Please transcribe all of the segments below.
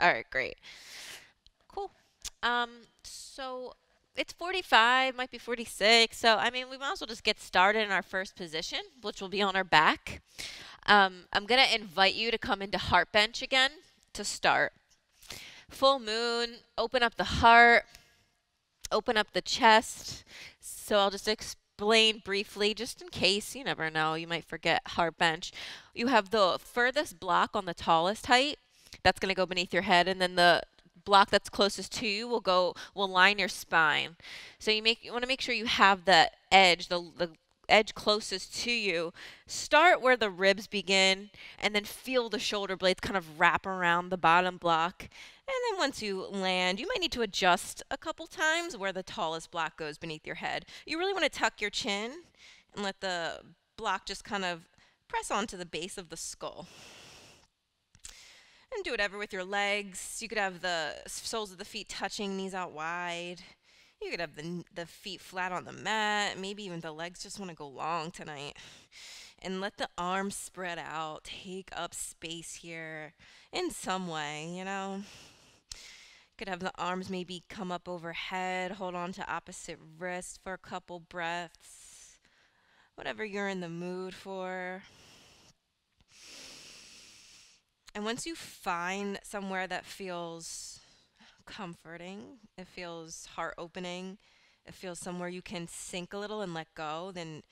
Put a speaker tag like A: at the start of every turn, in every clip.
A: All right, great. Cool. Um, so it's 45, might be 46. So, I mean, we might as well just get started in our first position, which will be on our back. Um, I'm going to invite you to come into heart bench again to start. Full moon, open up the heart, open up the chest. So I'll just explain briefly, just in case, you never know, you might forget heart bench. You have the furthest block on the tallest height. That's going to go beneath your head, and then the block that's closest to you will go will line your spine. So you make you want to make sure you have the edge, the the edge closest to you. Start where the ribs begin and then feel the shoulder blades kind of wrap around the bottom block. And then once you land, you might need to adjust a couple times where the tallest block goes beneath your head. You really want to tuck your chin and let the block just kind of press onto the base of the skull and do whatever with your legs. You could have the soles of the feet touching, knees out wide. You could have the, the feet flat on the mat. Maybe even the legs just want to go long tonight. And let the arms spread out. Take up space here in some way, you know. Could have the arms maybe come up overhead. Hold on to opposite wrist for a couple breaths. Whatever you're in the mood for. And once you find somewhere that feels comforting, it feels heart opening, it feels somewhere you can sink a little and let go, then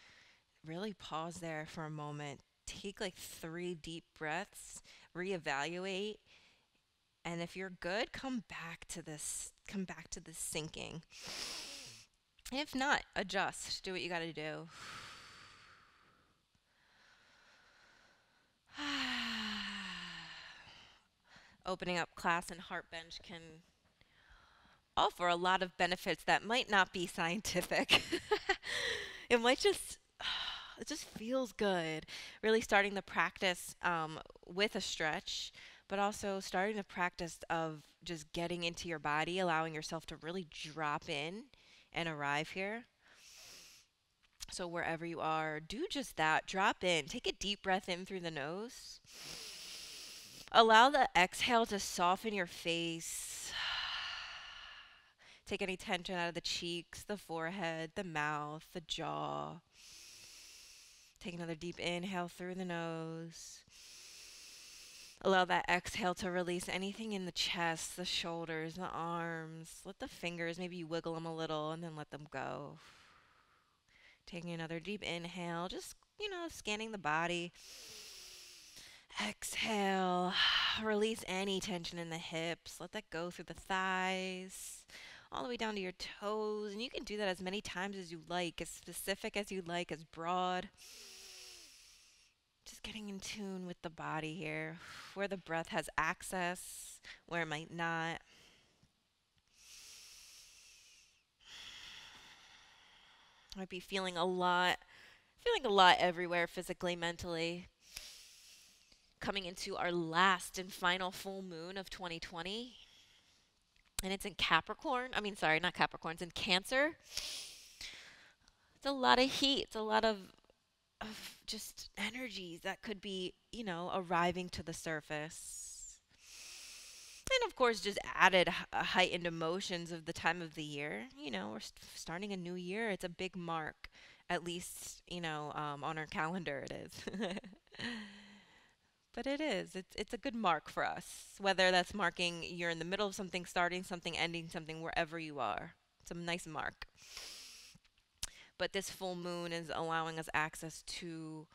A: really pause there for a moment. Take like three deep breaths, reevaluate, and if you're good, come back to this, come back to this sinking. If not, adjust. Do what you got to do. opening up class and heart bench can offer a lot of benefits that might not be scientific. it might just it just feels good really starting the practice um, with a stretch but also starting the practice of just getting into your body allowing yourself to really drop in and arrive here. So wherever you are do just that. Drop in. Take a deep breath in through the nose Allow the exhale to soften your face. Take any tension out of the cheeks, the forehead, the mouth, the jaw. Take another deep inhale through the nose. Allow that exhale to release anything in the chest, the shoulders, the arms. Let the fingers, maybe you wiggle them a little and then let them go. Taking another deep inhale, just, you know, scanning the body. Exhale. Release any tension in the hips. Let that go through the thighs, all the way down to your toes. And you can do that as many times as you like, as specific as you like, as broad. Just getting in tune with the body here, where the breath has access, where it might not. Might be feeling a lot, feeling a lot everywhere physically, mentally coming into our last and final full moon of 2020. And it's in Capricorn. I mean, sorry, not Capricorn, it's in Cancer. It's a lot of heat. It's a lot of, of just energies that could be, you know, arriving to the surface. And of course, just added heightened emotions of the time of the year. You know, we're st- starting a new year. It's a big mark, at least, you know, um, on our calendar it is. But it is. It's it's a good mark for us. Whether that's marking you're in the middle of something, starting something, ending something, wherever you are. It's a nice mark. But this full moon is allowing us access to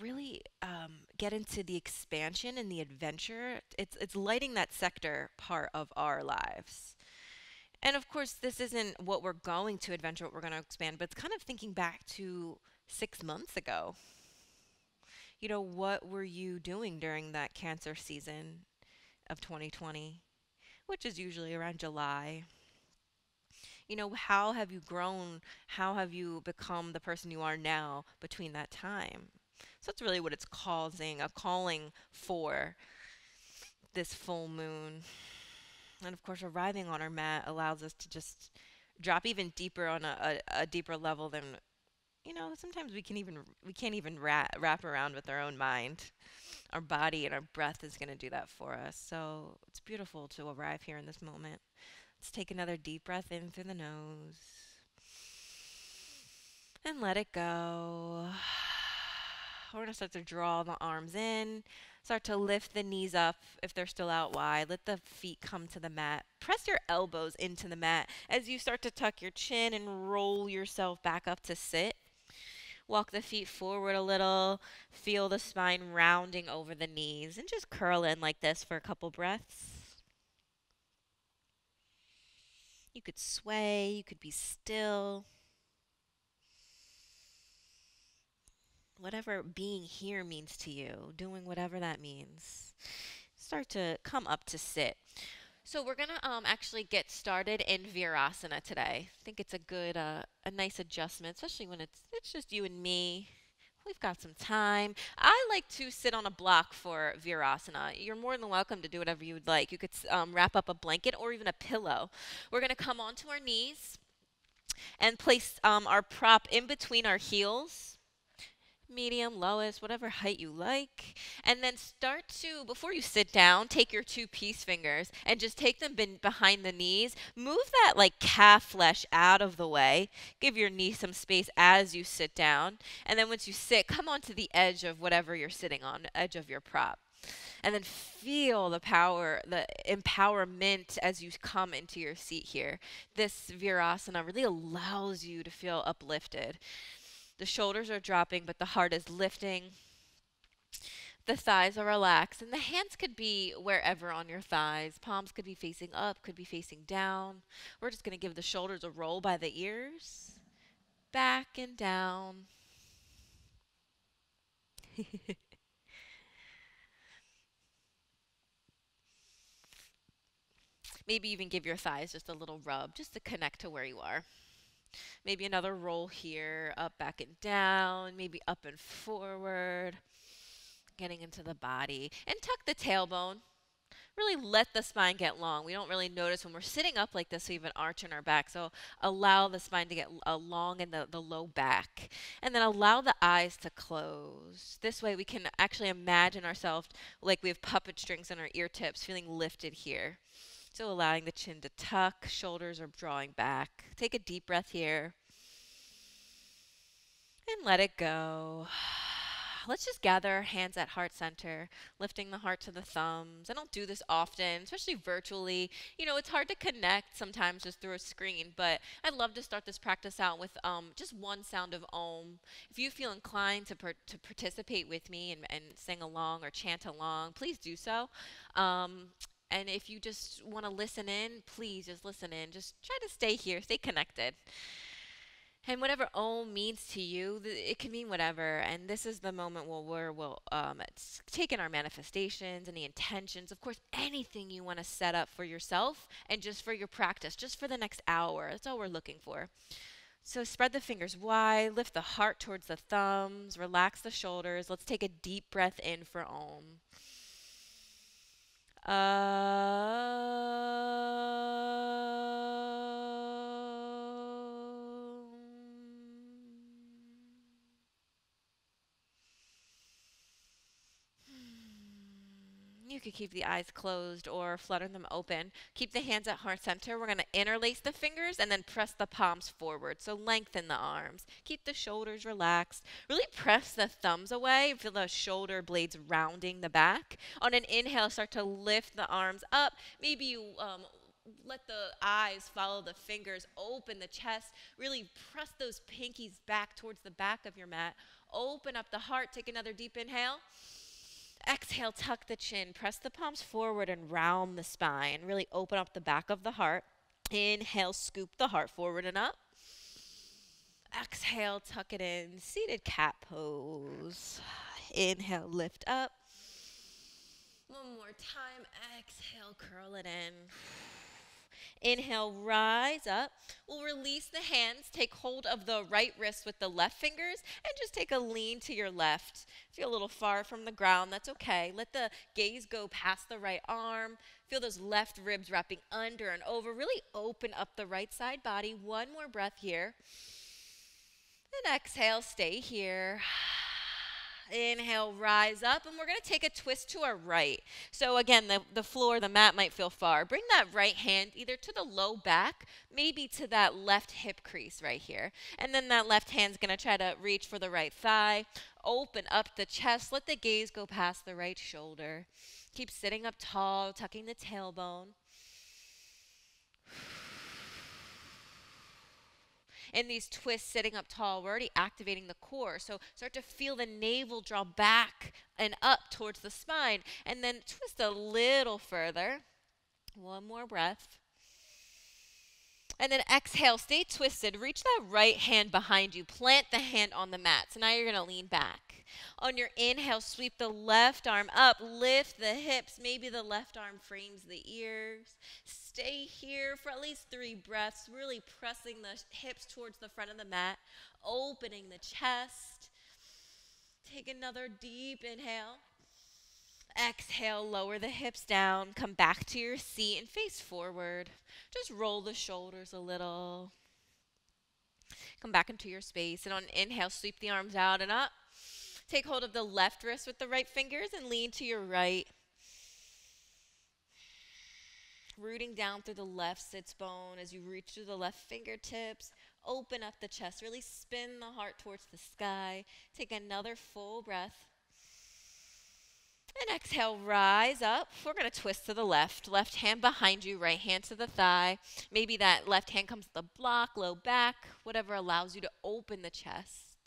A: really um, get into the expansion and the adventure. It's it's lighting that sector part of our lives. And of course, this isn't what we're going to adventure, what we're going to expand, but it's kind of thinking back to six months ago you know, what were you doing during that cancer season of 2020, which is usually around July? You know, how have you grown? How have you become the person you are now between that time? So that's really what it's causing, a calling for this full moon. And of course, arriving on our mat allows us to just drop even deeper on a, a, a deeper level than you know, sometimes we can even we can't even wrap, wrap around with our own mind. Our body and our breath is going to do that for us. So it's beautiful to arrive here in this moment. Let's take another deep breath in through the nose and let it go. We're going to start to draw the arms in. Start to lift the knees up if they're still out wide. Let the feet come to the mat. Press your elbows into the mat as you start to tuck your chin and roll yourself back up to sit. Walk the feet forward a little. Feel the spine rounding over the knees and just curl in like this for a couple breaths. You could sway, you could be still. whatever being here means to you, doing whatever that means. Start to come up to sit. So we're gonna um, actually get started in Virasana today. I think it's a good, uh, a nice adjustment, especially when it's it's just you and me. We've got some time. I like to sit on a block for Virasana. You're more than welcome to do whatever you would like. You could um, wrap up a blanket or even a pillow. We're gonna come onto our knees and place um, our prop in between our heels medium, lowest, whatever height you like. And then start to, before you sit down, take your two peace fingers and just take them behind the knees. Move that like calf flesh out of the way. Give your knee some space as you sit down. And then once you sit, come onto the edge of whatever you're sitting on, edge of your prop. And then feel the power, the empowerment as you come into your seat here. This Virasana really allows you to feel uplifted. The shoulders are dropping, but the heart is lifting. The thighs are relaxed, and the hands could be wherever on your thighs. Palms could be facing up, could be facing down. We're just going to give the shoulders a roll by the ears, back and down. Maybe even give your thighs just a little rub just to connect to where you are. Maybe another roll here, up, back, and down. Maybe up and forward. Getting into the body. And tuck the tailbone. Really let the spine get long. We don't really notice when we're sitting up like this, we have an arch in our back. So allow the spine to get uh, long in the, the low back. And then allow the eyes to close. This way we can actually imagine ourselves like we have puppet strings on our ear tips, feeling lifted here. Still allowing the chin to tuck, shoulders are drawing back. Take a deep breath here. And let it go. Let's just gather hands at heart center, lifting the heart to the thumbs. I don't do this often, especially virtually. You know, it's hard to connect sometimes just through a screen, but I'd love to start this practice out with um, just one sound of Om. If you feel inclined to, to participate with me and, and sing along or chant along, please do so. Um, and if you just want to listen in, please just listen in. Just try to stay here, stay connected. And whatever Om means to you, it can mean whatever. And this is the moment where we'll, um, in our manifestations and the intentions. Of course, anything you want to set up for yourself and just for your practice, just for the next hour. That's all we're looking for. So spread the fingers wide, lift the heart towards the thumbs, relax the shoulders. Let's take a deep breath in for Om. You could keep the eyes closed or flutter them open. Keep the hands at heart center. We're going to interlace the fingers and then press the palms forward. So lengthen the arms. Keep the shoulders relaxed. Really press the thumbs away. Feel the shoulder blades rounding the back. On an inhale, start to lift the arms up. Maybe you um, let the eyes follow the fingers, open the chest, really press those pinkies back towards the back of your mat. Open up the heart, take another deep inhale. Exhale, tuck the chin, press the palms forward and round the spine. Really open up the back of the heart. Inhale, scoop the heart forward and up. Exhale, tuck it in. Seated cat pose. Inhale, lift up. One more time. Exhale, curl it in. Inhale, rise up. We'll release the hands. Take hold of the right wrist with the left fingers and just take a lean to your left. Feel a little far from the ground. That's okay. Let the gaze go past the right arm. Feel those left ribs wrapping under and over. Really open up the right side body. One more breath here. And exhale, stay here. Inhale, rise up, and we're going to take a twist to our right. So again, the, the floor, the mat might feel far. Bring that right hand either to the low back, maybe to that left hip crease right here. And then that left hand's going to try to reach for the right thigh. Open up the chest. Let the gaze go past the right shoulder. Keep sitting up tall, tucking the tailbone. In these twists sitting up tall, we're already activating the core. So start to feel the navel draw back and up towards the spine. And then twist a little further. One more breath. And then exhale, stay twisted. Reach that right hand behind you. Plant the hand on the mat. So now you're going to lean back. On your inhale, sweep the left arm up. Lift the hips. Maybe the left arm frames the ears. Stay here for at least three breaths, really pressing the hips towards the front of the mat, opening the chest. Take another deep inhale. Exhale, lower the hips down, come back to your seat and face forward. Just roll the shoulders a little. Come back into your space. And on inhale, sweep the arms out and up. Take hold of the left wrist with the right fingers and lean to your right. Rooting down through the left sits bone as you reach through the left fingertips. Open up the chest. Really spin the heart towards the sky. Take another full breath. And exhale, rise up. We're going to twist to the left. Left hand behind you, right hand to the thigh. Maybe that left hand comes to the block, low back, whatever allows you to open the chest.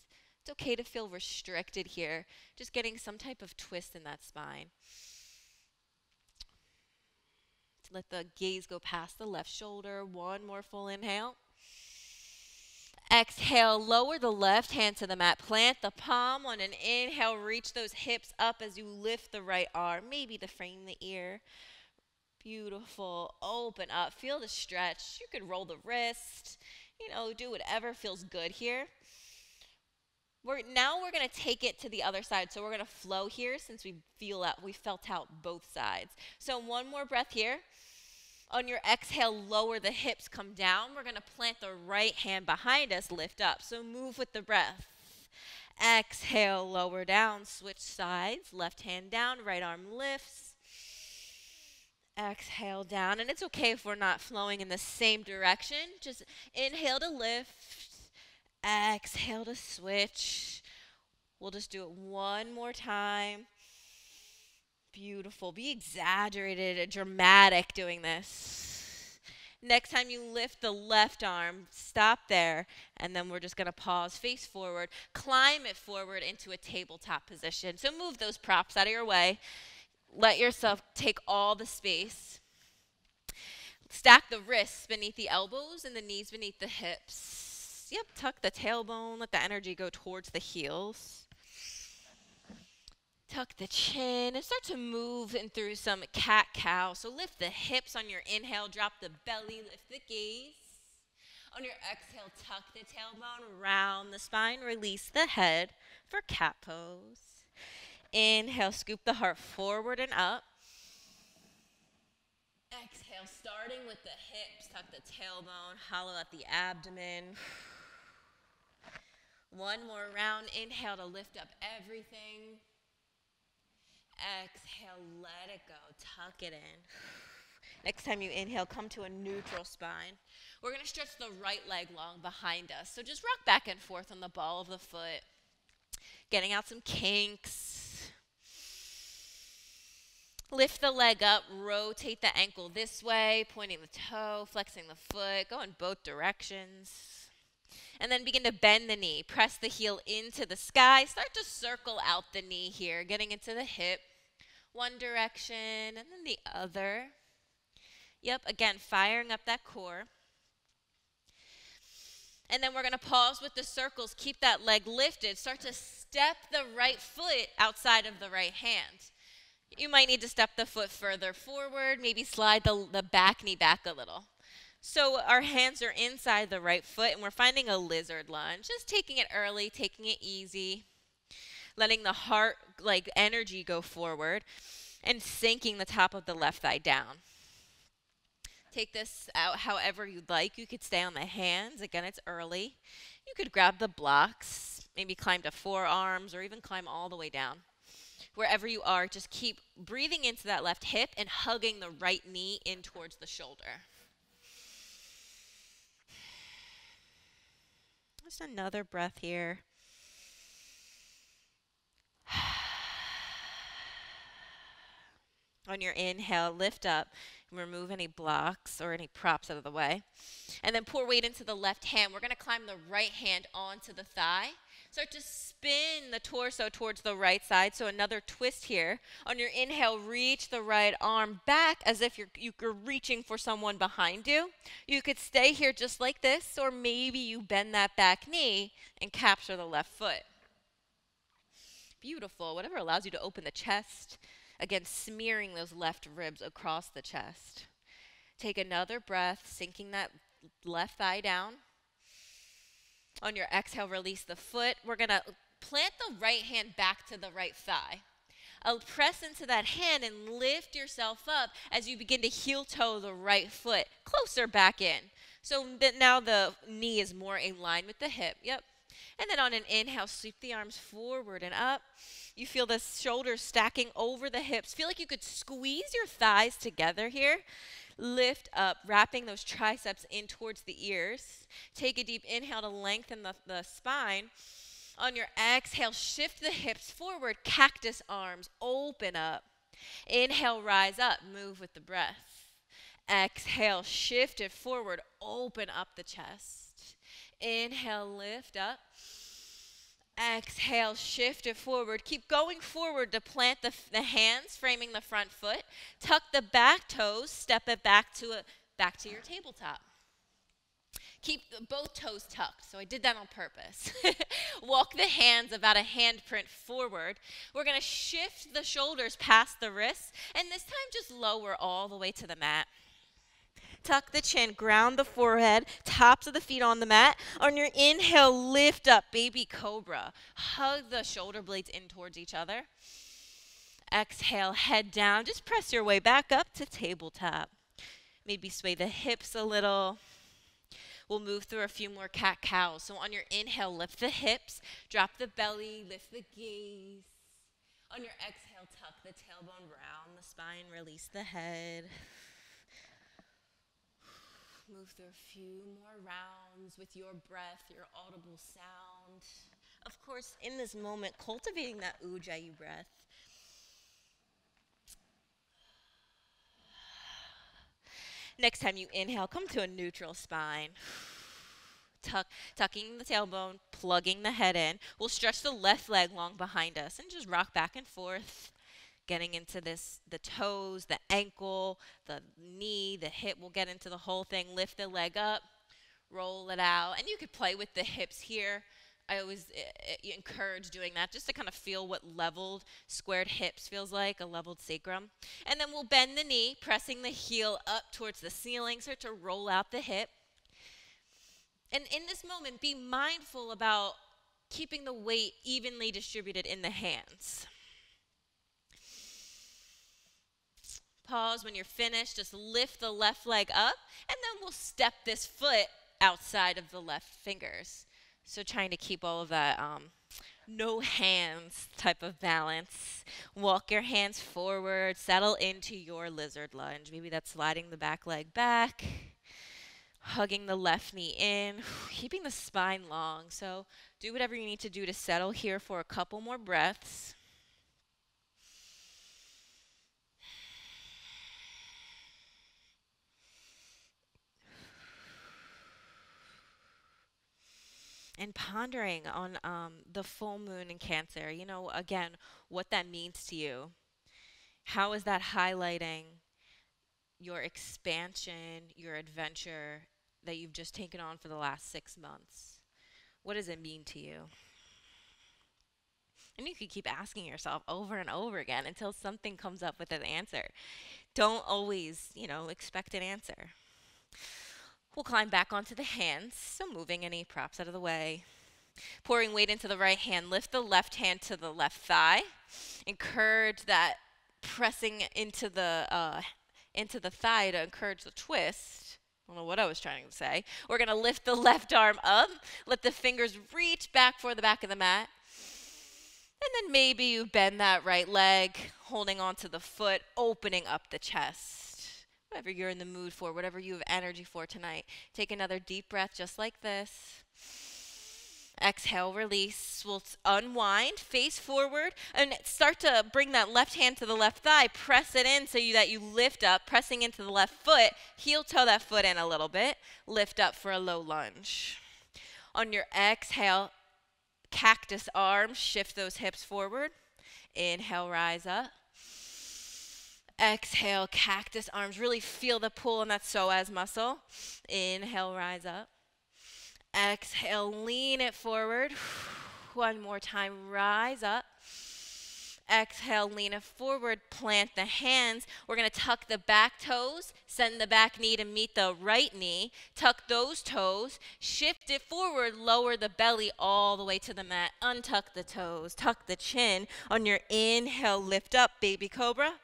A: It's okay to feel restricted here, just getting some type of twist in that spine. Let the gaze go past the left shoulder. One more full inhale. Exhale, lower the left hand to the mat. Plant the palm on an inhale. Reach those hips up as you lift the right arm, maybe to frame the ear. Beautiful. Open up. Feel the stretch. You could roll the wrist. You know, do whatever feels good here. We're, now we're going to take it to the other side. So we're going to flow here since we feel out, we felt out both sides. So one more breath here. On your exhale, lower the hips, come down. We're going to plant the right hand behind us, lift up. So move with the breath. Exhale, lower down, switch sides. Left hand down, right arm lifts. Exhale down. And it's okay if we're not flowing in the same direction. Just inhale to lift. Exhale to switch. We'll just do it one more time beautiful. Be exaggerated, and dramatic doing this. Next time you lift the left arm, stop there, and then we're just going to pause, face forward, climb it forward into a tabletop position. So move those props out of your way. Let yourself take all the space. Stack the wrists beneath the elbows and the knees beneath the hips. Yep, tuck the tailbone, let the energy go towards the heels. Tuck the chin and start to move in through some cat cow. So lift the hips on your inhale, drop the belly, lift the gaze. On your exhale, tuck the tailbone, round the spine, release the head for cat pose. Inhale, scoop the heart forward and up. Exhale, starting with the hips, tuck the tailbone, hollow out the abdomen. One more round. Inhale to lift up everything. Exhale, let it go. Tuck it in. Next time you inhale, come to a neutral spine. We're going to stretch the right leg long behind us. So just rock back and forth on the ball of the foot, getting out some kinks. Lift the leg up, rotate the ankle this way, pointing the toe, flexing the foot, go in both directions. And then begin to bend the knee. Press the heel into the sky. Start to circle out the knee here, getting into the hip. One direction and then the other. Yep, again, firing up that core. And then we're going to pause with the circles. Keep that leg lifted. Start to step the right foot outside of the right hand. You might need to step the foot further forward, maybe slide the, the back knee back a little. So our hands are inside the right foot and we're finding a lizard lunge. Just taking it early, taking it easy, letting the heart like energy go forward and sinking the top of the left thigh down. Take this out however you'd like. You could stay on the hands. Again, it's early. You could grab the blocks, maybe climb to forearms, or even climb all the way down. Wherever you are, just keep breathing into that left hip and hugging the right knee in towards the shoulder. Just another breath here. On your inhale, lift up and remove any blocks or any props out of the way. And then pour weight into the left hand. We're going to climb the right hand onto the thigh. Start to spin the torso towards the right side. So another twist here. On your inhale, reach the right arm back as if you're, you're reaching for someone behind you. You could stay here just like this, or maybe you bend that back knee and capture the left foot. Beautiful. Whatever allows you to open the chest Again, smearing those left ribs across the chest. Take another breath, sinking that left thigh down. On your exhale, release the foot. We're going to plant the right hand back to the right thigh. I'll press into that hand and lift yourself up as you begin to heel toe the right foot closer back in. So that now the knee is more in line with the hip. Yep. And then on an inhale, sweep the arms forward and up. You feel the shoulders stacking over the hips. Feel like you could squeeze your thighs together here. Lift up, wrapping those triceps in towards the ears. Take a deep inhale to lengthen the, the spine. On your exhale, shift the hips forward, cactus arms, open up. Inhale, rise up, move with the breath. Exhale, shift it forward, open up the chest. Inhale, lift up. Exhale, shift it forward. Keep going forward to plant the, the hands, framing the front foot. Tuck the back toes, step it back to, a, back to your tabletop. Keep both toes tucked. So I did that on purpose. Walk the hands about a handprint forward. We're going to shift the shoulders past the wrists, and this time just lower all the way to the mat tuck the chin, ground the forehead, tops of the feet on the mat. On your inhale, lift up, baby cobra. Hug the shoulder blades in towards each other. Exhale, head down. Just press your way back up to tabletop. Maybe sway the hips a little. We'll move through a few more cat cows. So on your inhale, lift the hips, drop the belly, lift the gaze. On your exhale, tuck the tailbone round the spine, release the head move through a few more rounds with your breath, your audible sound. Of course, in this moment, cultivating that ujjayi breath. Next time you inhale, come to a neutral spine. Tuck, tucking the tailbone, plugging the head in. We'll stretch the left leg long behind us and just rock back and forth getting into this the toes, the ankle, the knee, the hip. We'll get into the whole thing. Lift the leg up, roll it out. And you could play with the hips here. I always uh, encourage doing that just to kind of feel what leveled squared hips feels like, a leveled sacrum. And then we'll bend the knee, pressing the heel up towards the ceiling, start to roll out the hip. And in this moment, be mindful about keeping the weight evenly distributed in the hands. Pause when you're finished. Just lift the left leg up, and then we'll step this foot outside of the left fingers. So trying to keep all of that um, no hands type of balance. Walk your hands forward, settle into your lizard lunge. Maybe that's sliding the back leg back, hugging the left knee in, keeping the spine long. So do whatever you need to do to settle here for a couple more breaths. And pondering on um, the full moon in Cancer. You know, again, what that means to you. How is that highlighting your expansion, your adventure that you've just taken on for the last six months? What does it mean to you? And you could keep asking yourself over and over again until something comes up with an answer. Don't always, you know, expect an answer. We'll climb back onto the hands, so moving any props out of the way. Pouring weight into the right hand, lift the left hand to the left thigh. Encourage that pressing into the uh, into the thigh to encourage the twist. I don't know what I was trying to say. We're going to lift the left arm up, let the fingers reach back for the back of the mat. And then maybe you bend that right leg, holding onto the foot, opening up the chest. Whatever you're in the mood for, whatever you have energy for tonight. Take another deep breath just like this. Exhale, release. We'll unwind, face forward, and start to bring that left hand to the left thigh. Press it in so you, that you lift up, pressing into the left foot. Heel toe that foot in a little bit. Lift up for a low lunge. On your exhale, cactus arms, shift those hips forward. Inhale, rise up. Exhale, cactus arms. Really feel the pull in that psoas muscle. Inhale, rise up. Exhale, lean it forward. One more time, rise up. Exhale, lean it forward, plant the hands. We're going to tuck the back toes, send the back knee to meet the right knee. Tuck those toes, shift it forward, lower the belly all the way to the mat. Untuck the toes, tuck the chin. On your inhale, lift up, baby cobra.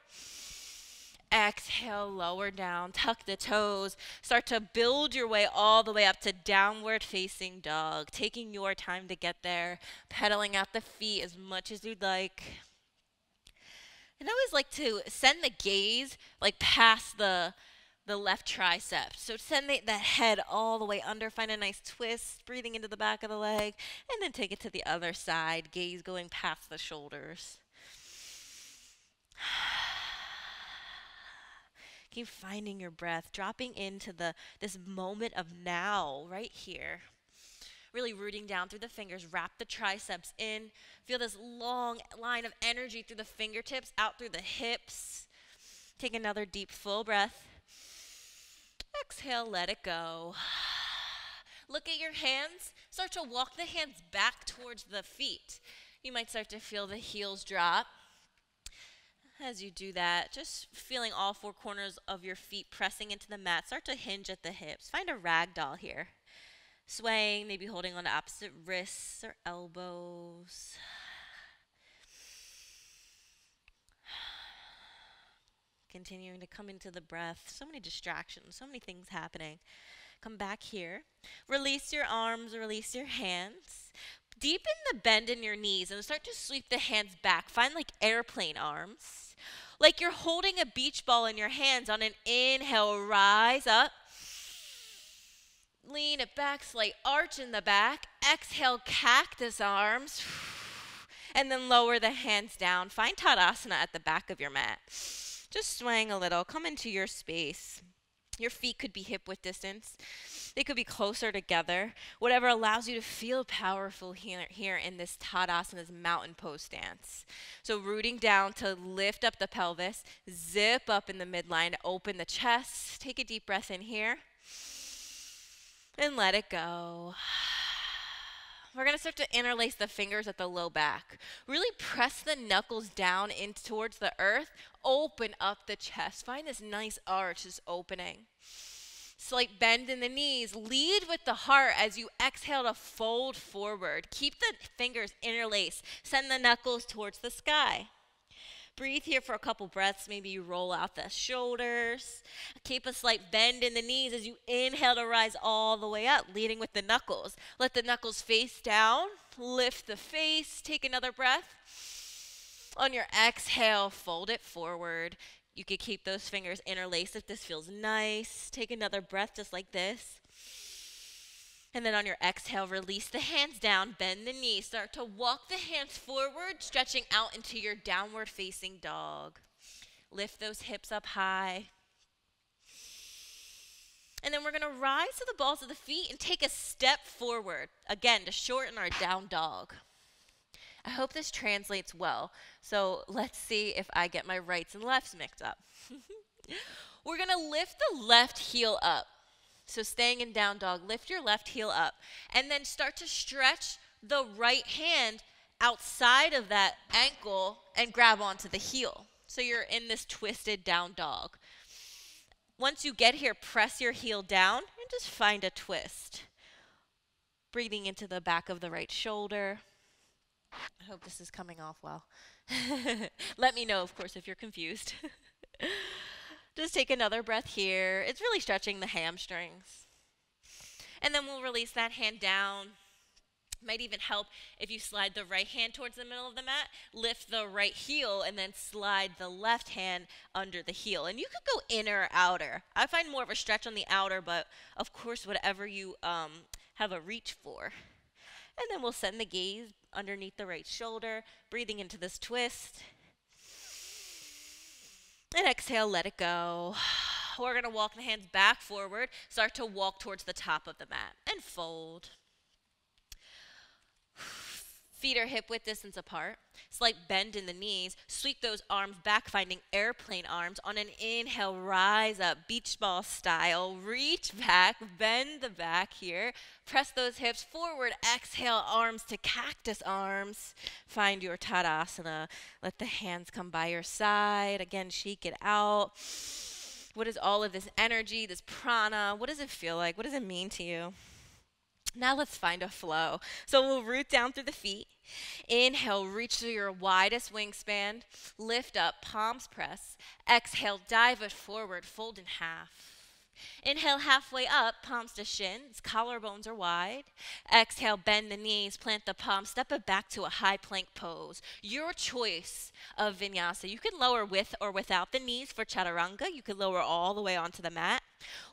A: Exhale, lower down, tuck the toes. Start to build your way all the way up to downward facing dog. Taking your time to get there, pedaling out the feet as much as you'd like. And I always like to send the gaze like past the the left tricep. So send the, that head all the way under, find a nice twist, breathing into the back of the leg, and then take it to the other side, gaze going past the shoulders. Keep finding your breath, dropping into the this moment of now, right here. Really rooting down through the fingers, wrap the triceps in. Feel this long line of energy through the fingertips, out through the hips. Take another deep, full breath. Exhale, let it go. Look at your hands. Start to walk the hands back towards the feet. You might start to feel the heels drop. As you do that, just feeling all four corners of your feet pressing into the mat. Start to hinge at the hips. Find a rag doll here. Swaying, maybe holding on to opposite wrists or elbows. Continuing to come into the breath. So many distractions, so many things happening. Come back here. Release your arms, release your hands. Deepen the bend in your knees and start to sweep the hands back. Find like airplane arms like you're holding a beach ball in your hands on an inhale, rise up. Lean it back, slight arch in the back. Exhale, cactus arms. And then lower the hands down. Find Tadasana at the back of your mat. Just swaying a little. Come into your space. Your feet could be hip width distance. They could be closer together. Whatever allows you to feel powerful here, here in this Tadasana, this mountain pose stance. So rooting down to lift up the pelvis, zip up in the midline, open the chest. Take a deep breath in here. And let it go. We're going to start to interlace the fingers at the low back. Really press the knuckles down in towards the earth. Open up the chest. Find this nice arch, this opening. Slight bend in the knees. Lead with the heart as you exhale to fold forward. Keep the fingers interlaced. Send the knuckles towards the sky. Breathe here for a couple breaths. Maybe you roll out the shoulders. Keep a slight bend in the knees as you inhale to rise all the way up, leading with the knuckles. Let the knuckles face down. Lift the face. Take another breath. On your exhale, fold it forward. You could keep those fingers interlaced if this feels nice. Take another breath just like this. And then on your exhale, release the hands down, bend the knees, start to walk the hands forward, stretching out into your downward facing dog. Lift those hips up high. And then we're to rise to the balls of the feet and take a step forward, again, to shorten our down dog. I hope this translates well. So let's see if I get my rights and lefts mixed up. We're going to lift the left heel up. So staying in down dog, lift your left heel up. And then start to stretch the right hand outside of that ankle and grab onto the heel. So you're in this twisted down dog. Once you get here, press your heel down and just find a twist. Breathing into the back of the right shoulder. I hope this is coming off well. Let me know, of course, if you're confused. Just take another breath here. It's really stretching the hamstrings. And then we'll release that hand down. Might even help if you slide the right hand towards the middle of the mat, lift the right heel, and then slide the left hand under the heel. And you could go inner or outer. I find more of a stretch on the outer, but of course, whatever you um, have a reach for. And then we'll send the gaze underneath the right shoulder, breathing into this twist. And exhale, let it go. We're to walk the hands back forward, start to walk towards the top of the mat, and fold. Feet are hip width distance apart. Slight bend in the knees. Sweep those arms back, finding airplane arms. On an inhale, rise up, beach ball style. Reach back, bend the back here. Press those hips forward. Exhale, arms to cactus arms. Find your Tadasana. Let the hands come by your side. Again, shake it out. What is all of this energy, this prana? What does it feel like? What does it mean to you? Now let's find a flow. So we'll root down through the feet. Inhale, reach to your widest wingspan. Lift up, palms press. Exhale, dive it forward, fold in half. Inhale halfway up, palms to shins, collarbones are wide. Exhale, bend the knees, plant the palms, step it back to a high plank pose. Your choice of vinyasa. You can lower with or without the knees for chaturanga. You can lower all the way onto the mat.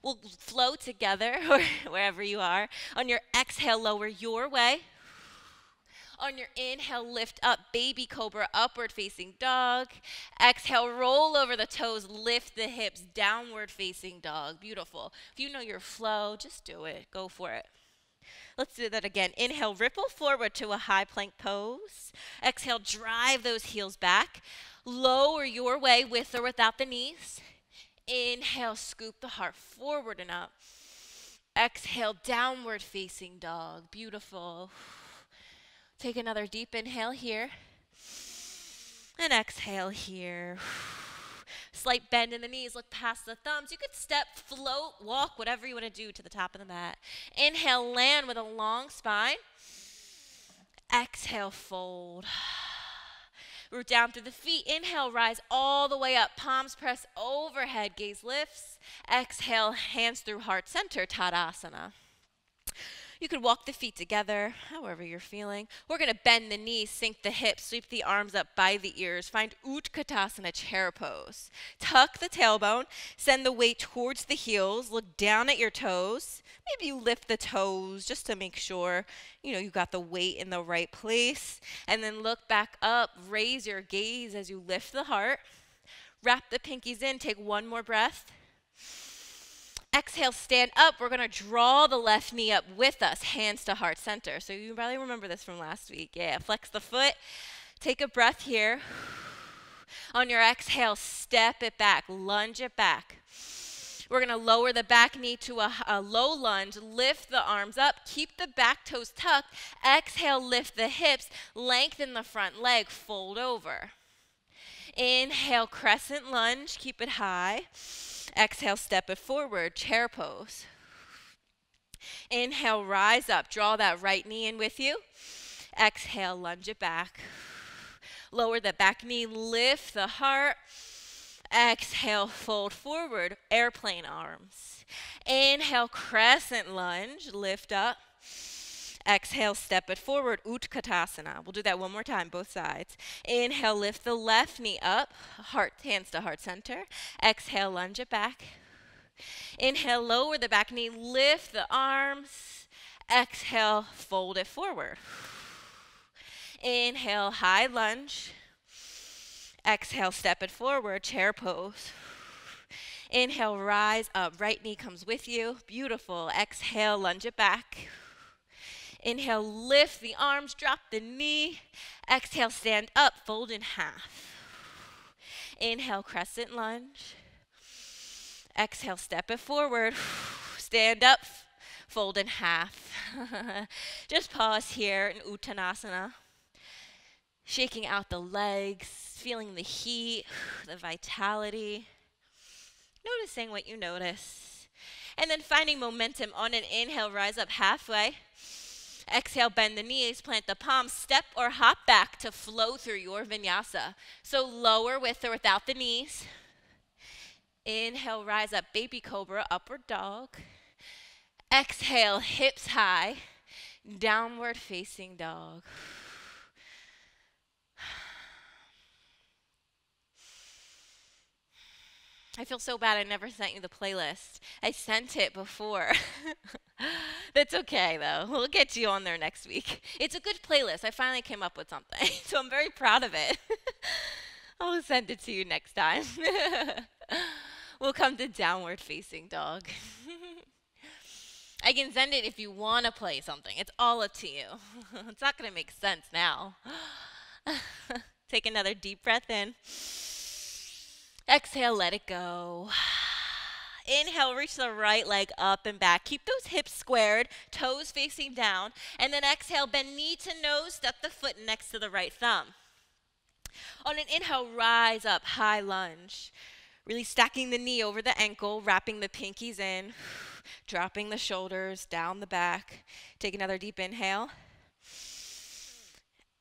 A: We'll flow together wherever you are. On your exhale, lower your way. On your inhale, lift up, baby cobra, upward facing dog. Exhale, roll over the toes, lift the hips, downward facing dog. Beautiful. If you know your flow, just do it. Go for it. Let's do that again. Inhale, ripple forward to a high plank pose. Exhale, drive those heels back. Lower your way with or without the knees. Inhale, scoop the heart forward and up. Exhale, downward facing dog. Beautiful. Take another deep inhale here. And exhale here. Slight bend in the knees, look past the thumbs. You could step, float, walk, whatever you want to do to the top of the mat. Inhale, land with a long spine. Exhale, fold. Root down through the feet. Inhale, rise all the way up. Palms press overhead, gaze lifts. Exhale, hands through heart center, Tadasana. You could walk the feet together, however you're feeling. We're going to bend the knees, sink the hips, sweep the arms up by the ears. Find Utkatasana chair pose. Tuck the tailbone, send the weight towards the heels, look down at your toes. Maybe you lift the toes just to make sure, you know, you got the weight in the right place. And then look back up, raise your gaze as you lift the heart. Wrap the pinkies in, take one more breath. Exhale, stand up. We're going to draw the left knee up with us, hands to heart center. So you probably remember this from last week. Yeah, flex the foot. Take a breath here. On your exhale, step it back, lunge it back. We're going to lower the back knee to a, a, low lunge, lift the arms up, keep the back toes tucked. Exhale, lift the hips, lengthen the front leg, fold over. Inhale, crescent lunge, keep it high. Exhale, step it forward, chair pose. Inhale, rise up, draw that right knee in with you. Exhale, lunge it back. Lower the back knee, lift the heart. Exhale, fold forward, airplane arms. Inhale, crescent lunge, lift up. Exhale, step it forward, Utkatasana. We'll do that one more time, both sides. Inhale, lift the left knee up, heart, hands to heart center. Exhale, lunge it back. Inhale, lower the back knee, lift the arms. Exhale, fold it forward. Inhale, high lunge. Exhale, step it forward, chair pose. Inhale, rise up, right knee comes with you. Beautiful. Exhale, lunge it back. Inhale, lift the arms, drop the knee. Exhale, stand up, fold in half. Inhale, crescent lunge. Exhale, step it forward. Stand up, fold in half. Just pause here in Uttanasana. Shaking out the legs, feeling the heat, the vitality. Noticing what you notice. And then finding momentum on an inhale, rise up halfway. Exhale, bend the knees, plant the palms, step or hop back to flow through your vinyasa. So lower with or without the knees. Inhale, rise up, baby cobra, upward dog. Exhale, hips high, downward facing dog. I feel so bad I never sent you the playlist. I sent it before. That's okay though. We'll get you on there next week. It's a good playlist. I finally came up with something. So I'm very proud of it. I'll send it to you next time. we'll come to downward facing dog. I can send it if you want to play something. It's all up to you. it's not going to make sense now. Take another deep breath in. Exhale, let it go. Inhale, reach the right leg up and back. Keep those hips squared, toes facing down. And then exhale, bend knee to nose, step the foot next to the right thumb. On an inhale, rise up, high lunge. Really stacking the knee over the ankle, wrapping the pinkies in, dropping the shoulders down the back. Take another deep inhale.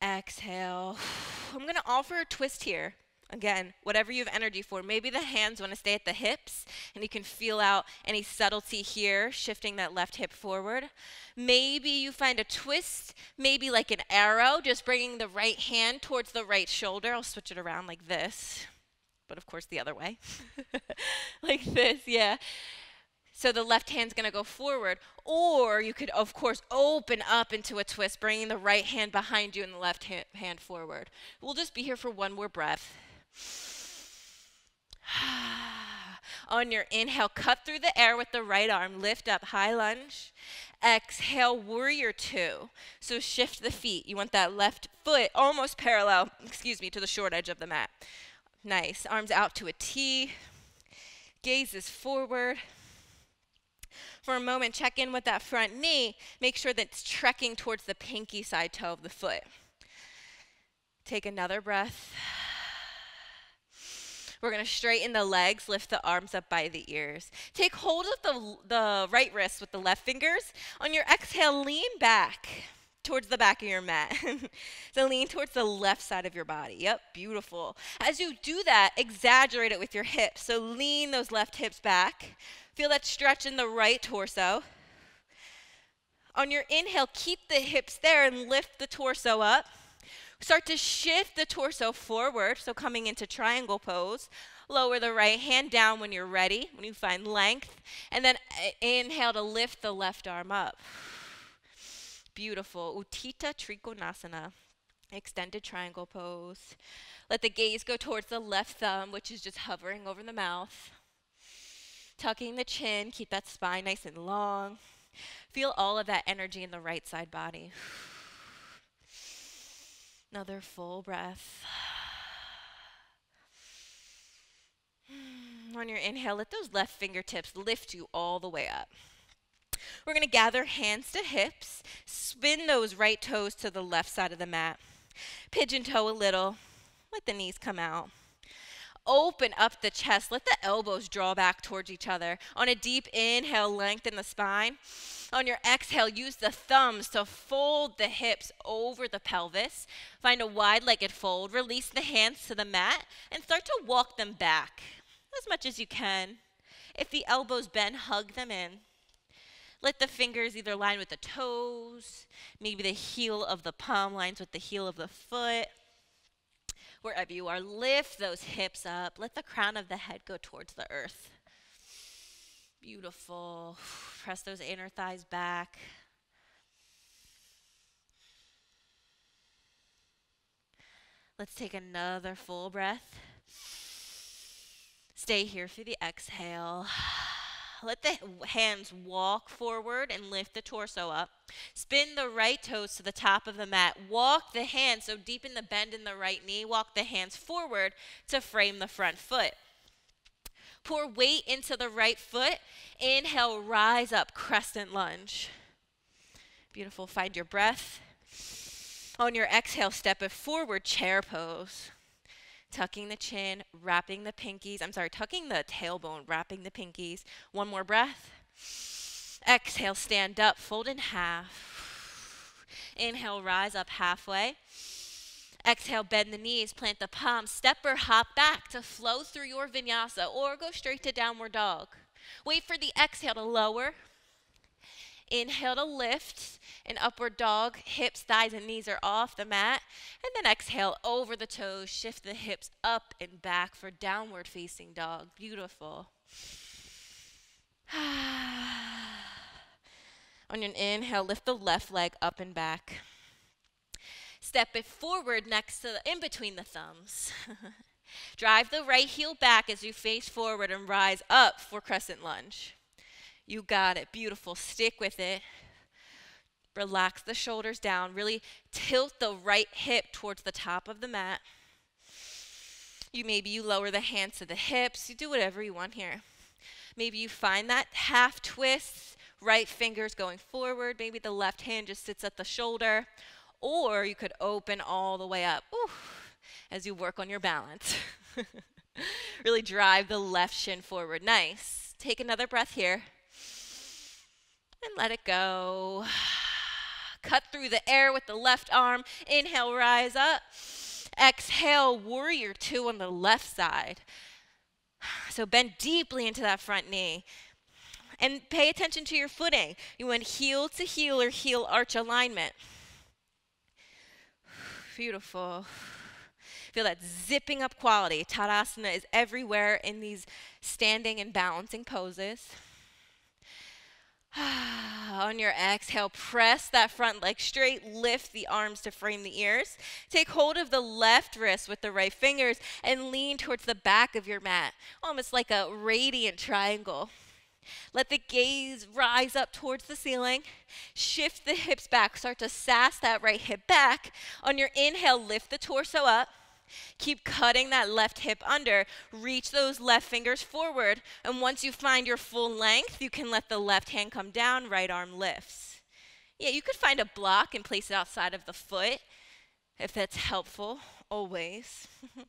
A: Exhale. I'm going to offer a twist here. Again, whatever you have energy for. Maybe the hands want to stay at the hips and you can feel out any subtlety here, shifting that left hip forward. Maybe you find a twist, maybe like an arrow, just bringing the right hand towards the right shoulder. I'll switch it around like this, but of course the other way. like this, yeah. So the left hand's going to go forward. Or you could, of course, open up into a twist, bringing the right hand behind you and the left hand forward. We'll just be here for one more breath. On your inhale, cut through the air with the right arm, lift up, high lunge. Exhale, warrior two. So shift the feet. You want that left foot almost parallel, excuse me, to the short edge of the mat. Nice. Arms out to a T. Gaze is forward. For a moment, check in with that front knee. Make sure that it's trekking towards the pinky side toe of the foot. Take another breath. We're going to straighten the legs, lift the arms up by the ears. Take hold of the, the right wrist with the left fingers. On your exhale, lean back towards the back of your mat. so lean towards the left side of your body. Yep, beautiful. As you do that, exaggerate it with your hips. So lean those left hips back. Feel that stretch in the right torso. On your inhale, keep the hips there and lift the torso up. Start to shift the torso forward, so coming into triangle pose. Lower the right hand down when you're ready, when you find length. And then uh, inhale to lift the left arm up. Beautiful. Utthita Trikonasana. Extended triangle pose. Let the gaze go towards the left thumb, which is just hovering over the mouth. Tucking the chin, keep that spine nice and long. Feel all of that energy in the right side body. Another full breath. On your inhale, let those left fingertips lift you all the way up. We're going to gather hands to hips, spin those right toes to the left side of the mat, pigeon toe a little, let the knees come out open up the chest. Let the elbows draw back towards each other. On a deep inhale, lengthen the spine. On your exhale, use the thumbs to fold the hips over the pelvis. Find a wide legged fold. Release the hands to the mat and start to walk them back as much as you can. If the elbows bend, hug them in. Let the fingers either line with the toes, maybe the heel of the palm lines with the heel of the foot wherever you are. Lift those hips up. Let the crown of the head go towards the earth. Beautiful. Press those inner thighs back. Let's take another full breath. Stay here for the exhale. Let the hands walk forward and lift the torso up. Spin the right toes to the top of the mat. Walk the hands, so deepen the bend in the right knee. Walk the hands forward to frame the front foot. Pour weight into the right foot. Inhale, rise up, crescent lunge. Beautiful. Find your breath. On your exhale, step it forward, chair pose tucking the chin, wrapping the pinkies. I'm sorry, tucking the tailbone, wrapping the pinkies. One more breath. Exhale, stand up, fold in half. Inhale, rise up halfway. Exhale, bend the knees, plant the palms, step or hop back to flow through your vinyasa or go straight to downward dog. Wait for the exhale to lower. Inhale to lift an upward dog, hips, thighs, and knees are off the mat. And then exhale over the toes, shift the hips up and back for downward facing dog. Beautiful. On your inhale, lift the left leg up and back. Step it forward next to the, in between the thumbs. Drive the right heel back as you face forward and rise up for crescent lunge. You got it. Beautiful. Stick with it. Relax the shoulders down. Really tilt the right hip towards the top of the mat. You maybe you lower the hands to the hips. You do whatever you want here. Maybe you find that half twist, right fingers going forward. Maybe the left hand just sits at the shoulder. Or you could open all the way up Ooh, as you work on your balance. really drive the left shin forward. Nice. Take another breath here. And let it go. Cut through the air with the left arm. Inhale, rise up. Exhale, warrior two on the left side. So bend deeply into that front knee. And pay attention to your footing. You want heel to heel or heel arch alignment. Beautiful. Feel that zipping up quality. Tadasana is everywhere in these standing and balancing poses. On your exhale, press that front leg straight, lift the arms to frame the ears. Take hold of the left wrist with the right fingers and lean towards the back of your mat, almost like a radiant triangle. Let the gaze rise up towards the ceiling. Shift the hips back. Start to sass that right hip back. On your inhale, lift the torso up. Keep cutting that left hip under. Reach those left fingers forward. And once you find your full length, you can let the left hand come down, right arm lifts. Yeah, you could find a block and place it outside of the foot if that's helpful, always.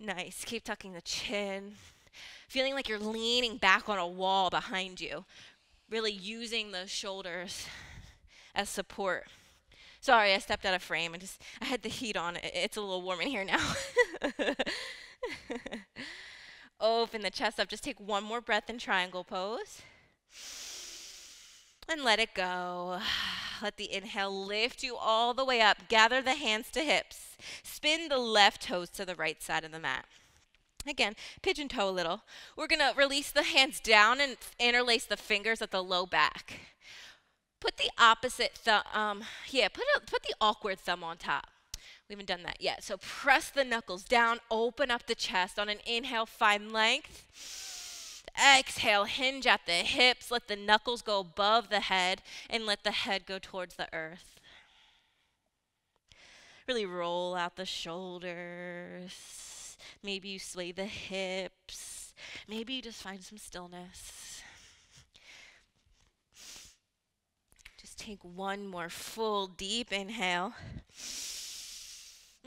A: nice. Keep tucking the chin feeling like you're leaning back on a wall behind you, really using those shoulders as support. Sorry, I stepped out of frame and just I had the heat on. It's a little warm in here now. Open the chest up. Just take one more breath in triangle pose. And let it go. Let the inhale lift you all the way up. Gather the hands to hips. Spin the left toes to the right side of the mat. Again, pigeon toe a little. We're going to release the hands down and interlace the fingers at the low back. Put the opposite thumb, um, yeah, put, a, put the awkward thumb on top. We haven't done that yet. So press the knuckles down, open up the chest. On an inhale, find length. Exhale, hinge at the hips. Let the knuckles go above the head and let the head go towards the earth. Really roll out the shoulders. Maybe you sway the hips. Maybe you just find some stillness. Just take one more full deep inhale.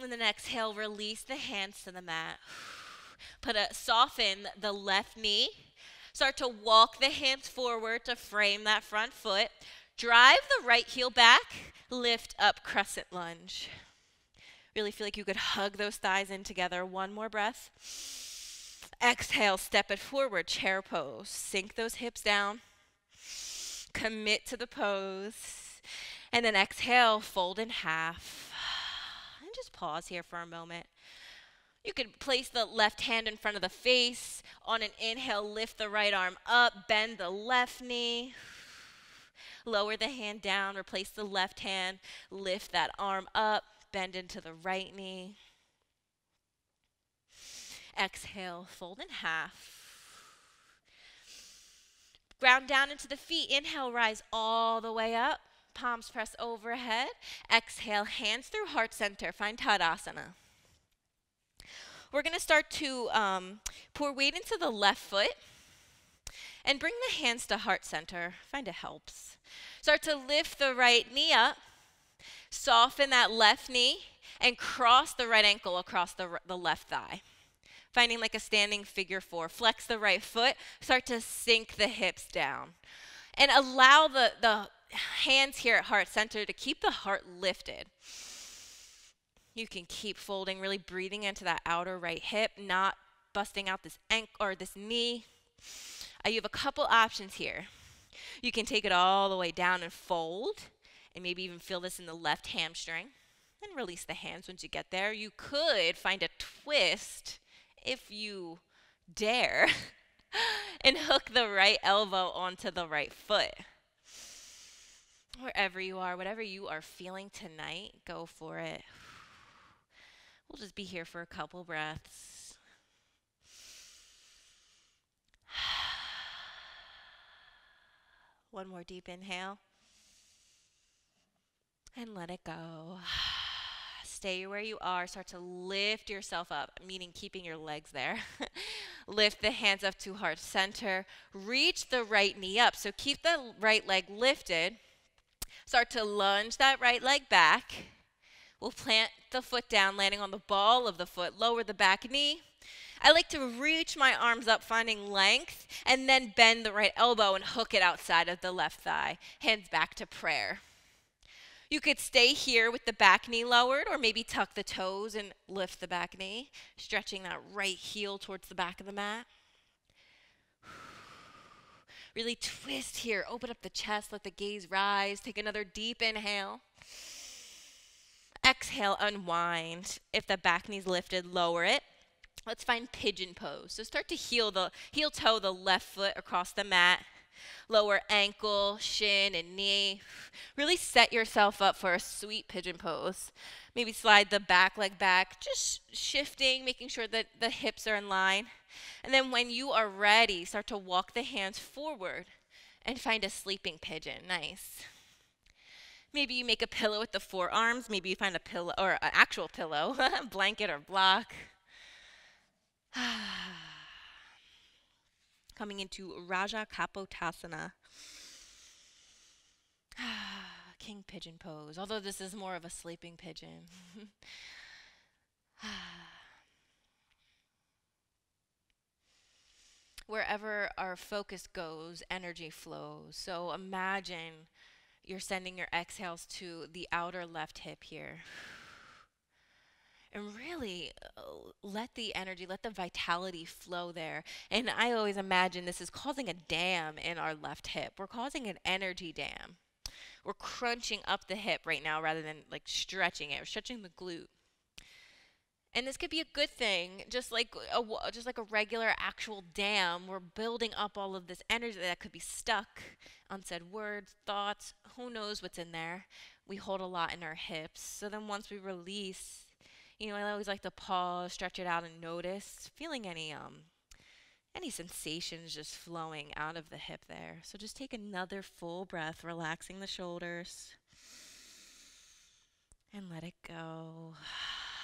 A: And then exhale, release the hands to the mat. Put a soften the left knee. Start to walk the hands forward to frame that front foot. Drive the right heel back. Lift up crescent lunge. Really feel like you could hug those thighs in together. One more breath. Exhale, step it forward, chair pose. Sink those hips down. Commit to the pose. And then exhale, fold in half. And just pause here for a moment. You could place the left hand in front of the face. On an inhale, lift the right arm up, bend the left knee. Lower the hand down, replace the left hand, lift that arm up bend into the right knee. Exhale, fold in half. Ground down into the feet. Inhale, rise all the way up. Palms press overhead. Exhale, hands through heart center. Find Tadasana. We're going to start to um, pour weight into the left foot and bring the hands to heart center. Find it helps. Start to lift the right knee up. Soften that left knee and cross the right ankle across the, the left thigh. Finding like a standing figure four. Flex the right foot, start to sink the hips down. And allow the, the hands here at heart center to keep the heart lifted. You can keep folding, really breathing into that outer right hip, not busting out this ankle or this knee. Uh, you have a couple options here. You can take it all the way down and fold, and maybe even feel this in the left hamstring, and release the hands once you get there. You could find a twist if you dare and hook the right elbow onto the right foot. Wherever you are, whatever you are feeling tonight, go for it. We'll just be here for a couple breaths. One more deep inhale. And let it go. Stay where you are. Start to lift yourself up, meaning keeping your legs there. lift the hands up to heart center. Reach the right knee up. So keep the right leg lifted. Start to lunge that right leg back. We'll plant the foot down, landing on the ball of the foot. Lower the back knee. I like to reach my arms up, finding length, and then bend the right elbow and hook it outside of the left thigh. Hands back to prayer. You could stay here with the back knee lowered, or maybe tuck the toes and lift the back knee, stretching that right heel towards the back of the mat. Really twist here. Open up the chest, let the gaze rise. Take another deep inhale. Exhale, unwind. If the back knee's lifted, lower it. Let's find pigeon pose. So start to heel the heel toe the left foot across the mat lower ankle, shin, and knee. Really set yourself up for a sweet pigeon pose. Maybe slide the back leg back, just shifting, making sure that the hips are in line. And then when you are ready, start to walk the hands forward and find a sleeping pigeon. Nice. Maybe you make a pillow with the forearms. Maybe you find a pillow or an actual pillow, blanket or block. Ah. Coming into Raja Kapotasana. King pigeon pose, although this is more of a sleeping pigeon. Wherever our focus goes, energy flows. So imagine you're sending your exhales to the outer left hip here and really uh, let the energy, let the vitality flow there. And I always imagine this is causing a dam in our left hip. We're causing an energy dam. We're crunching up the hip right now rather than like stretching it. We're stretching the glute. And this could be a good thing, just like a just like a regular actual dam. We're building up all of this energy that could be stuck, unsaid words, thoughts. Who knows what's in there? We hold a lot in our hips. So then once we release, you know, I always like to pause, stretch it out, and notice feeling any um any sensations just flowing out of the hip there. So just take another full breath, relaxing the shoulders, and let it go.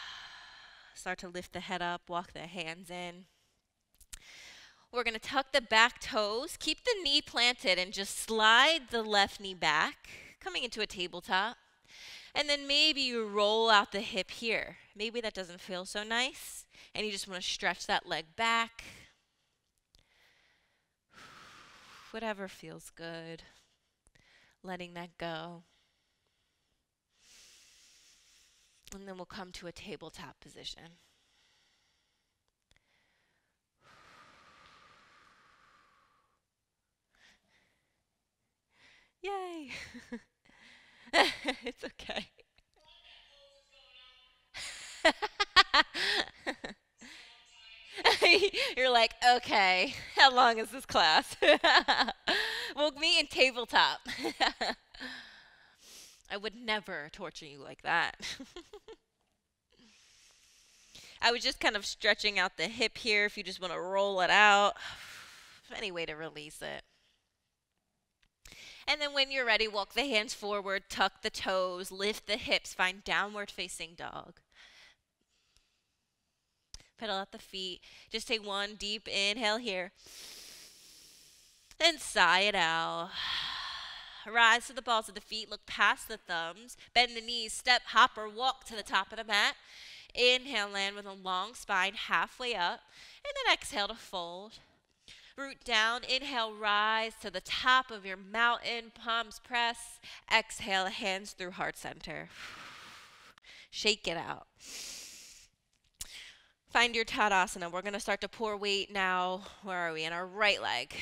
A: Start to lift the head up, walk the hands in. We're going to tuck the back toes, keep the knee planted, and just slide the left knee back, coming into a tabletop. And then maybe you roll out the hip here. Maybe that doesn't feel so nice, and you just want to stretch that leg back. Whatever feels good, letting that go. And then we'll come to a tabletop position. Yay! it's okay. You're like, okay, how long is this class? we'll meet in tabletop. I would never torture you like that. I was just kind of stretching out the hip here if you just want to roll it out. Any way to release it. And then when you're ready, walk the hands forward, tuck the toes, lift the hips, find downward facing dog. Pedal out the feet. Just take one deep inhale here. And sigh it out. Rise to the balls of the feet, look past the thumbs, bend the knees, step, hop, or walk to the top of the mat. Inhale, land with a long spine halfway up, and then exhale to fold. Root down, inhale, rise to the top of your mountain, palms press. Exhale, hands through heart center. Shake it out. Find your Tadasana. We're going to start to pour weight now. Where are we? In our right leg.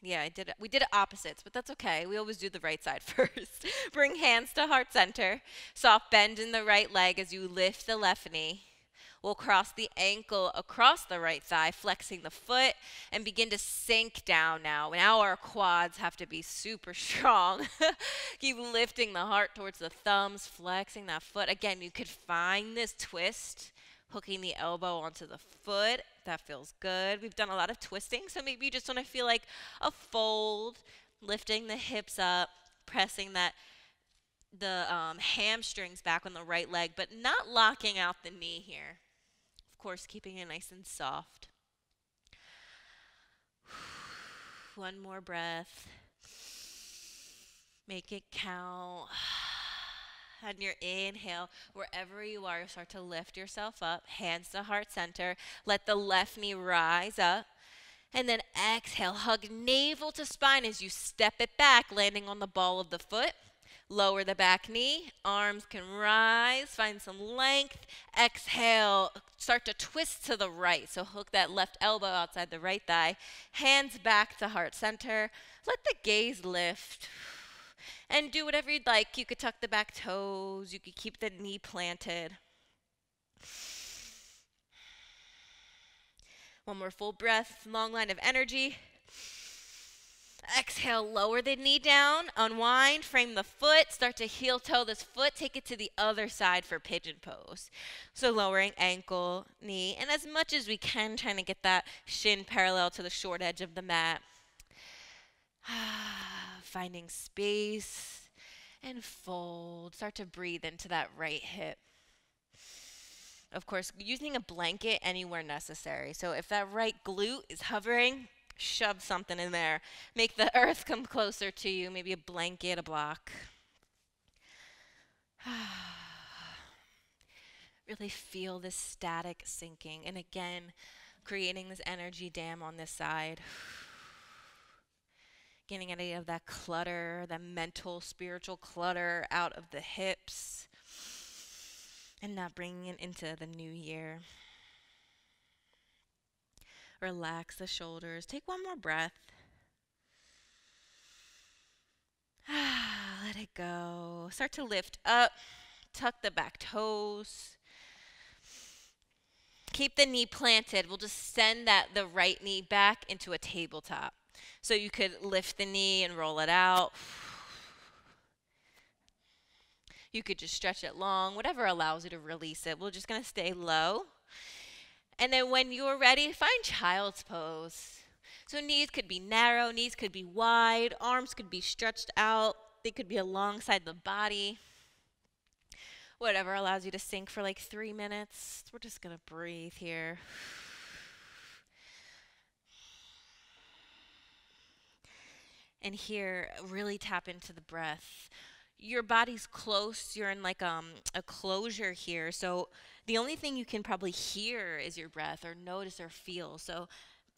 A: Yeah, I did it. We did it opposites, but that's okay. We always do the right side first. Bring hands to heart center. Soft bend in the right leg as you lift the left knee. We'll cross the ankle across the right thigh, flexing the foot, and begin to sink down now. Now our quads have to be super strong. Keep lifting the heart towards the thumbs, flexing that foot. Again, you could find this twist hooking the elbow onto the foot. That feels good. We've done a lot of twisting, so maybe you just want to feel like a fold, lifting the hips up, pressing that the um, hamstrings back on the right leg, but not locking out the knee here. Of course, keeping it nice and soft. One more breath. Make it count. On your inhale, wherever you are, start to lift yourself up, hands to heart center. Let the left knee rise up. And then exhale, hug navel to spine as you step it back, landing on the ball of the foot. Lower the back knee, arms can rise, find some length. Exhale, start to twist to the right. So hook that left elbow outside the right thigh. Hands back to heart center. Let the gaze lift and do whatever you'd like. You could tuck the back toes, you could keep the knee planted. One more full breath, long line of energy. Exhale, lower the knee down, unwind, frame the foot, start to heel toe this foot, take it to the other side for pigeon pose. So lowering ankle, knee, and as much as we can, trying to get that shin parallel to the short edge of the mat. Finding space and fold. Start to breathe into that right hip. Of course, using a blanket anywhere necessary. So if that right glute is hovering, shove something in there. Make the earth come closer to you, maybe a blanket, a block. really feel this static sinking. And again, creating this energy dam on this side getting any of that clutter, that mental, spiritual clutter out of the hips, and not bringing it into the new year. Relax the shoulders. Take one more breath. Let it go. Start to lift up. Tuck the back toes. Keep the knee planted. We'll just send that the right knee back into a tabletop. So you could lift the knee and roll it out. You could just stretch it long, whatever allows you to release it. We're just going to stay low. And then when you're ready, find child's pose. So knees could be narrow, knees could be wide, arms could be stretched out, they could be alongside the body. Whatever allows you to sink for like three minutes. We're just going to breathe here. and here really tap into the breath your body's close you're in like um, a closure here so the only thing you can probably hear is your breath or notice or feel so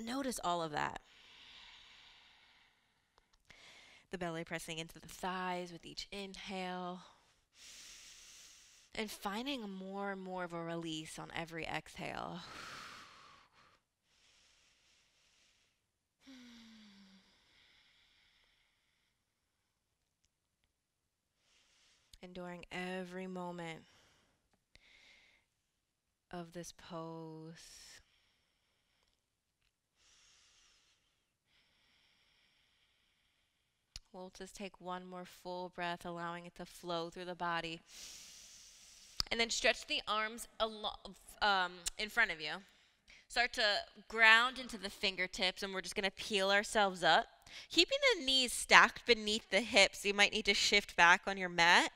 A: notice all of that. The belly pressing into the thighs with each inhale. And finding more and more of a release on every exhale enduring every moment of this pose. We'll just take one more full breath, allowing it to flow through the body. And then stretch the arms um, in front of you. Start to ground into the fingertips, and we're just going to peel ourselves up. Keeping the knees stacked beneath the hips, you might need to shift back on your mat.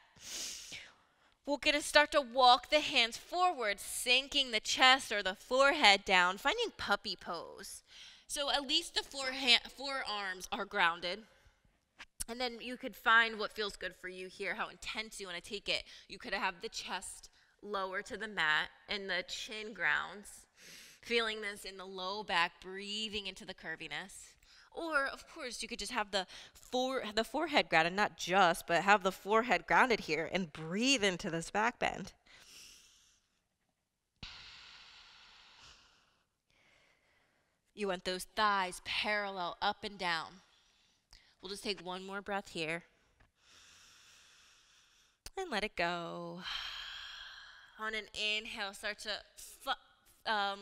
A: We're going to start to walk the hands forward, sinking the chest or the forehead down, finding puppy pose. So at least the forearms are grounded. And then you could find what feels good for you here, how intense you want to take it. You could have the chest lower to the mat and the chin grounds. Feeling this in the low back, breathing into the curviness. Or, of course, you could just have the fore, the forehead grounded, not just, but have the forehead grounded here and breathe into this back bend. You want those thighs parallel up and down. We'll just take one more breath here and let it go. On an inhale, start to um,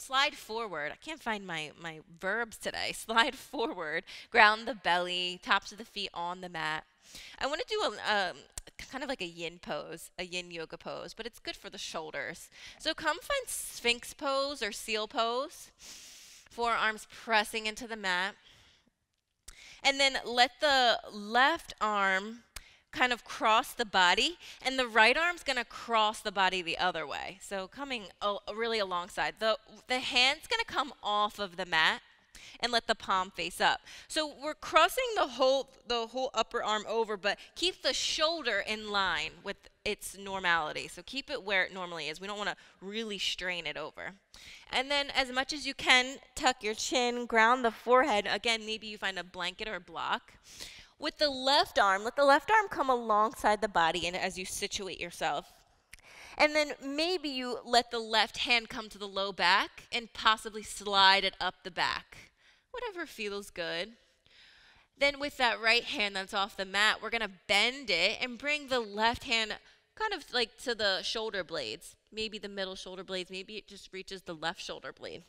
A: slide forward. I can't find my, my verbs today. Slide forward, ground the belly, tops of the feet on the mat. I want to do a um, kind of like a yin pose, a yin yoga pose, but it's good for the shoulders. So come find sphinx pose or seal pose. Forearms pressing into the mat. And then let the left arm kind of cross the body, and the right arm's going to cross the body the other way. So coming really alongside. The, the hand's going to come off of the mat and let the palm face up. So we're crossing the whole the whole upper arm over, but keep the shoulder in line with its normality. So keep it where it normally is. We don't want to really strain it over. And then as much as you can, tuck your chin, ground the forehead. Again, maybe you find a blanket or a block. With the left arm, let the left arm come alongside the body and as you situate yourself. And then maybe you let the left hand come to the low back and possibly slide it up the back. Whatever feels good. Then with that right hand that's off the mat, we're going to bend it and bring the left hand kind of like to the shoulder blades. Maybe the middle shoulder blades, maybe it just reaches the left shoulder blade.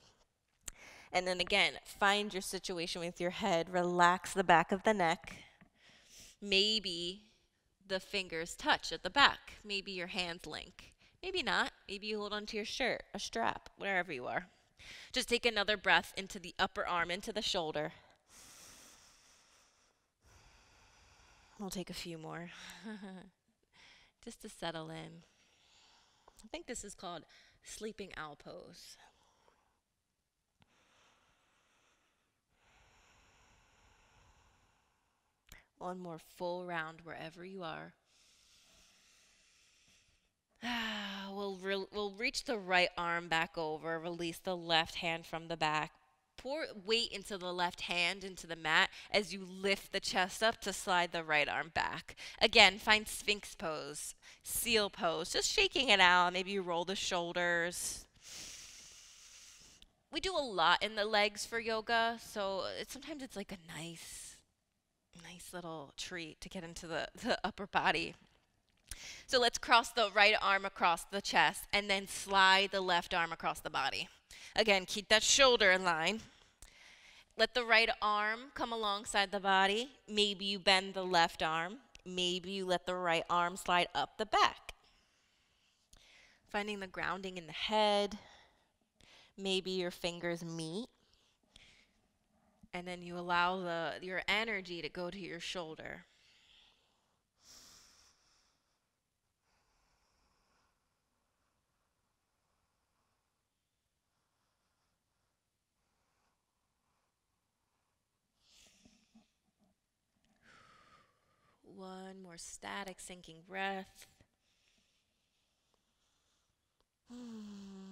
A: And then again, find your situation with your head. Relax the back of the neck. Maybe the fingers touch at the back. Maybe your hands link. Maybe not. Maybe you hold onto your shirt, a strap, wherever you are. Just take another breath into the upper arm, into the shoulder. We'll take a few more just to settle in. I think this is called sleeping owl pose. One more full round wherever you are. we'll, re- we'll reach the right arm back over, release the left hand from the back. Pour weight into the left hand into the mat as you lift the chest up to slide the right arm back. Again, find Sphinx pose, seal pose, just shaking it out. Maybe you roll the shoulders. We do a lot in the legs for yoga, so it, sometimes it's like a nice nice little treat to get into the, the upper body. So let's cross the right arm across the chest and then slide the left arm across the body. Again, keep that shoulder in line. Let the right arm come alongside the body. Maybe you bend the left arm. Maybe you let the right arm slide up the back. Finding the grounding in the head. Maybe your fingers meet and then you allow the your energy to go to your shoulder. One more static sinking breath. Hmm.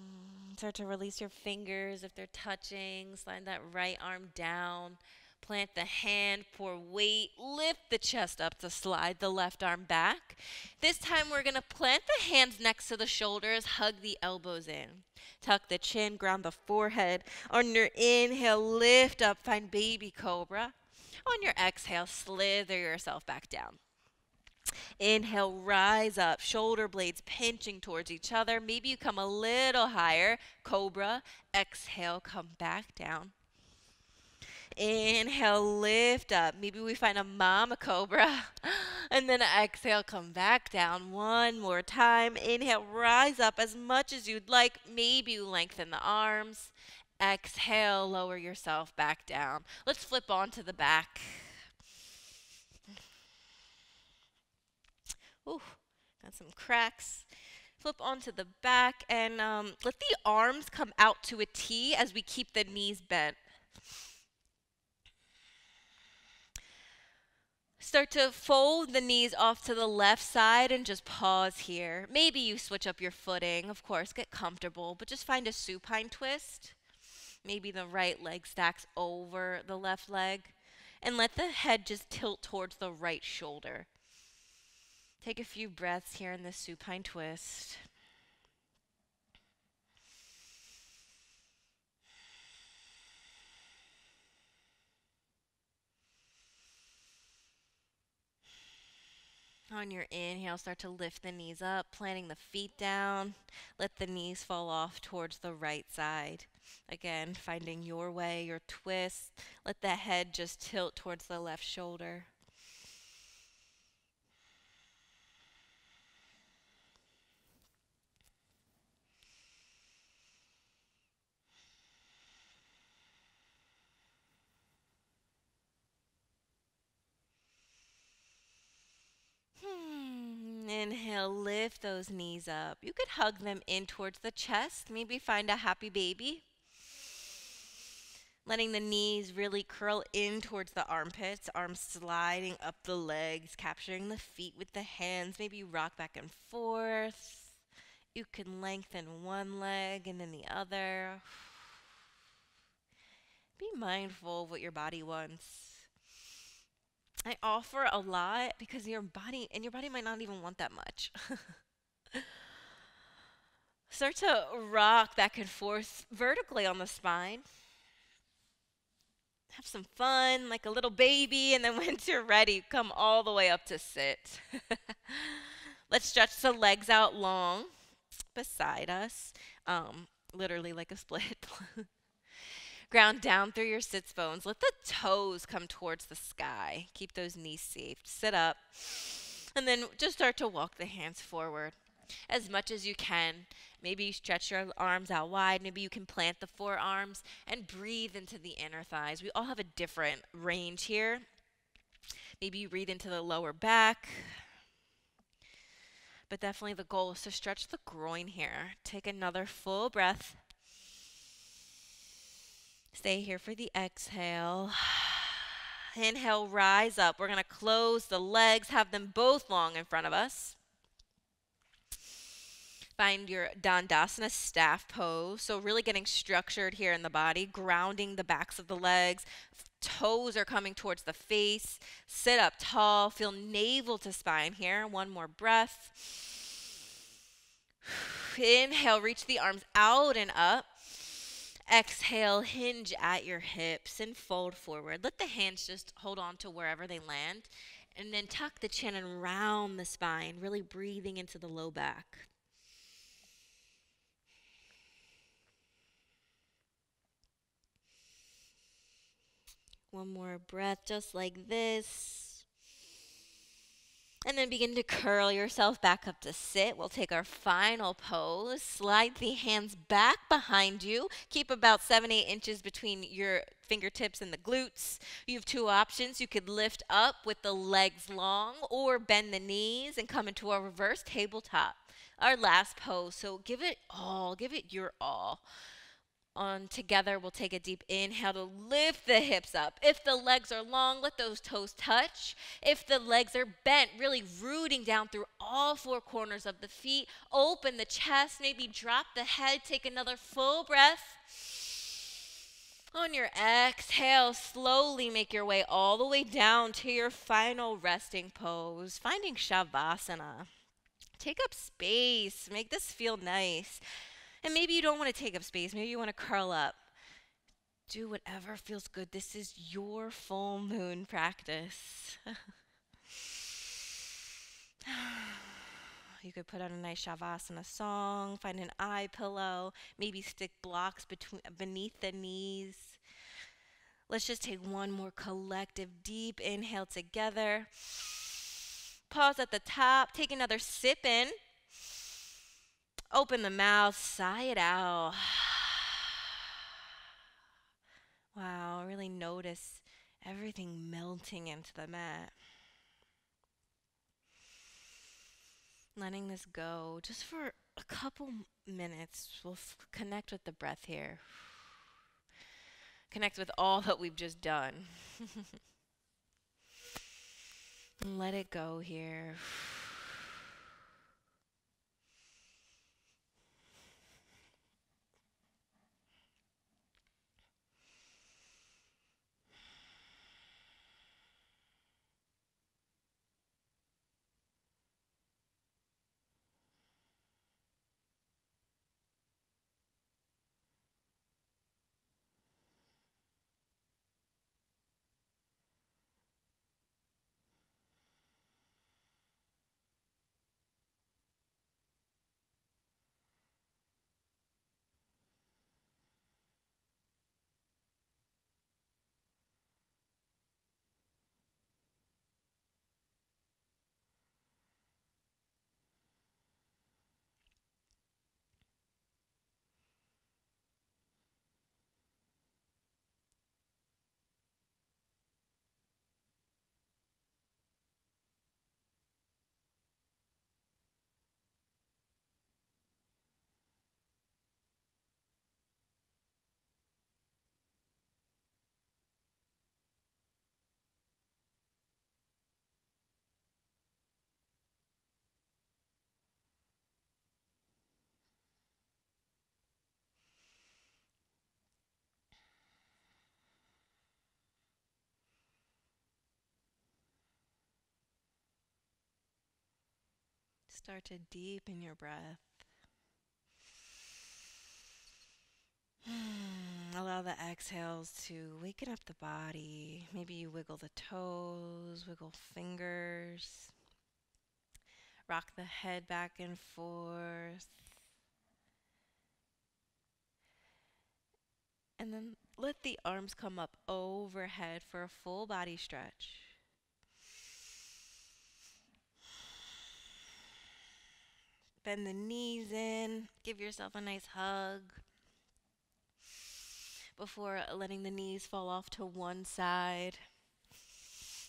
A: Start to release your fingers if they're touching. Slide that right arm down. Plant the hand, pour weight, lift the chest up to slide the left arm back. This time we're going to plant the hands next to the shoulders, hug the elbows in. Tuck the chin, ground the forehead. On your inhale, lift up, find baby cobra. On your exhale, slither yourself back down. Inhale, rise up, shoulder blades pinching towards each other. Maybe you come a little higher, cobra. Exhale, come back down. Inhale, lift up. Maybe we find a mama cobra. And then exhale, come back down one more time. Inhale, rise up as much as you'd like. Maybe you lengthen the arms. Exhale, lower yourself back down. Let's flip onto the back. Ooh, got some cracks. Flip onto the back and um, let the arms come out to a T as we keep the knees bent. Start to fold the knees off to the left side and just pause here. Maybe you switch up your footing. Of course, get comfortable, but just find a supine twist. Maybe the right leg stacks over the left leg. And let the head just tilt towards the right shoulder. Take a few breaths here in the supine twist. On your inhale, start to lift the knees up, planting the feet down. Let the knees fall off towards the right side. Again, finding your way, your twist. Let the head just tilt towards the left shoulder. Inhale, lift those knees up. You could hug them in towards the chest. Maybe find a happy baby. Letting the knees really curl in towards the armpits, arms sliding up the legs, capturing the feet with the hands. Maybe rock back and forth. You can lengthen one leg and then the other. Be mindful of what your body wants. I offer a lot because your body and your body might not even want that much. Start to rock back and forth vertically on the spine. Have some fun like a little baby, and then once you're ready, come all the way up to sit. Let's stretch the legs out long beside us, um, literally like a split. Ground down through your sits bones. Let the toes come towards the sky. Keep those knees safe. Sit up. And then just start to walk the hands forward as much as you can. Maybe you stretch your arms out wide. Maybe you can plant the forearms and breathe into the inner thighs. We all have a different range here. Maybe you breathe into the lower back. But definitely the goal is to stretch the groin here. Take another full breath. Stay here for the exhale. Inhale, rise up. We're going to close the legs, have them both long in front of us. Find your Dandasana staff pose. So, really getting structured here in the body, grounding the backs of the legs. Toes are coming towards the face. Sit up tall. Feel navel to spine here. One more breath. Inhale, reach the arms out and up. Exhale, hinge at your hips and fold forward. Let the hands just hold on to wherever they land. And then tuck the chin and round the spine, really breathing into the low back. One more breath, just like this. And then begin to curl yourself back up to sit. We'll take our final pose. Slide the hands back behind you. Keep about seven, eight inches between your fingertips and the glutes. You have two options. You could lift up with the legs long or bend the knees and come into a reverse tabletop. Our last pose. So give it all, give it your all on together. We'll take a deep inhale to lift the hips up. If the legs are long, let those toes touch. If the legs are bent, really rooting down through all four corners of the feet. Open the chest, maybe drop the head. Take another full breath. On your exhale, slowly make your way all the way down to your final resting pose, finding Shavasana. Take up space, make this feel nice. And maybe you don't want to take up space. Maybe you want to curl up. Do whatever feels good. This is your full moon practice. you could put on a nice shavasana song, find an eye pillow, maybe stick blocks between beneath the knees. Let's just take one more collective deep inhale together. Pause at the top, take another sip in. Open the mouth, sigh it out. Wow, really notice everything melting into the mat. Letting this go just for a couple minutes. We'll connect with the breath here. Connect with all that we've just done. Let it go here. Start to deepen your breath. Allow the exhales to waken up the body. Maybe you wiggle the toes, wiggle fingers, rock the head back and forth. And then let the arms come up overhead for a full body stretch. Bend the knees in, give yourself a nice hug before letting the knees fall off to one side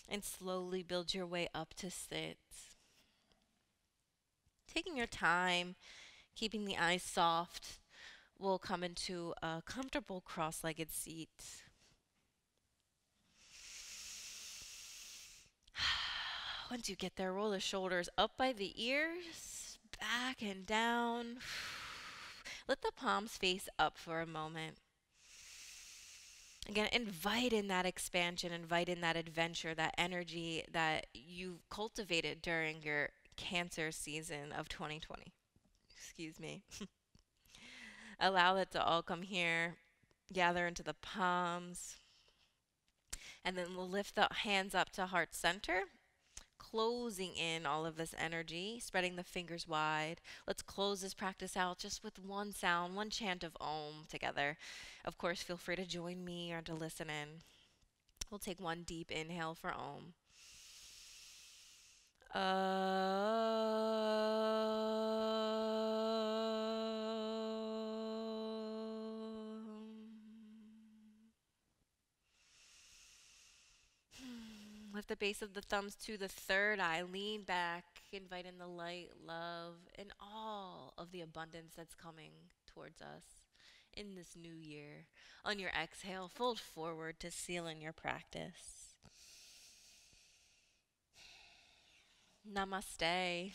A: and slowly build your way up to sit. Taking your time, keeping the eyes soft, we'll come into a comfortable cross legged seat. Once you get there, roll the shoulders up by the ears, back and down. Let the palms face up for a moment. Again, invite in that expansion, invite in that adventure, that energy that you've cultivated during your cancer season of 2020. Excuse me. Allow it to all come here, gather into the palms. And then we'll lift the hands up to heart center, closing in all of this energy, spreading the fingers wide. Let's close this practice out just with one sound, one chant of Om together. Of course, feel free to join me or to listen in. We'll take one deep inhale for Om. Uh, Lift the base of the thumbs to the third eye. Lean back, invite in the light, love, and all of the abundance that's coming towards us in this new year. On your exhale, fold forward to seal in your practice. Namaste.